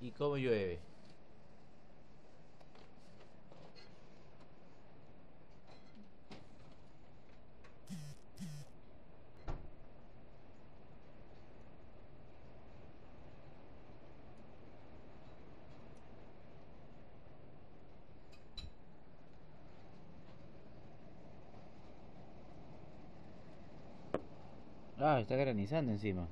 y cómo llueve. Ah, está granizando encima.